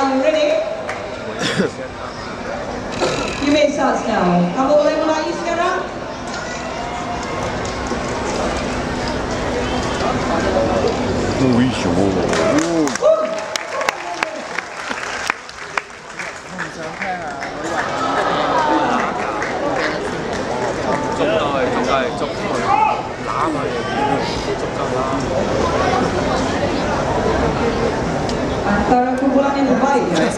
Are you ready? you may start now. How old am I, Sarah? Oui, je suis antara kumpulan yang baik ya.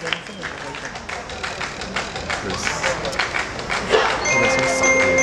お願いします。